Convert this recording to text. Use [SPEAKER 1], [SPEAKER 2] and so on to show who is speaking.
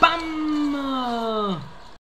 [SPEAKER 1] Bam!